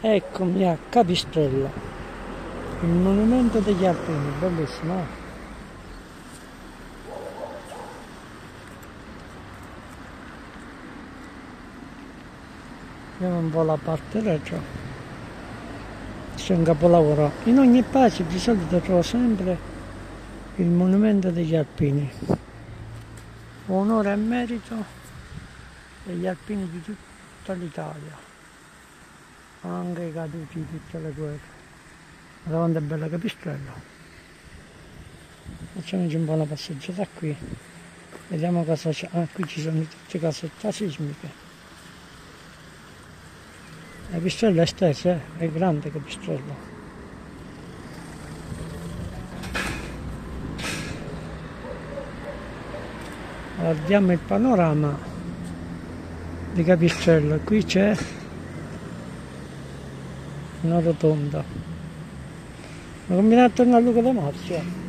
Eccomi a Capistrello, il monumento degli alpini, bellissimo. eh? Vediamo un po' la parte retro. C'è un capolavoro. In ogni paese di solito trovo sempre il monumento degli alpini. Onore e merito degli alpini di tutta l'Italia, anche i caduti di tutte le guerre. Davanti è bella Capistrello. Facciamoci un po' una passeggiata qui. Vediamo cosa c'è. Ah, qui ci sono tutte casette sismiche. Capistrello è esteso, eh? è grande Capistrello. Guardiamo il panorama di Capistrello. Qui c'è una rotonda. Ma combinato a Luca da Marzio.